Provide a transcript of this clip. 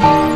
Oh.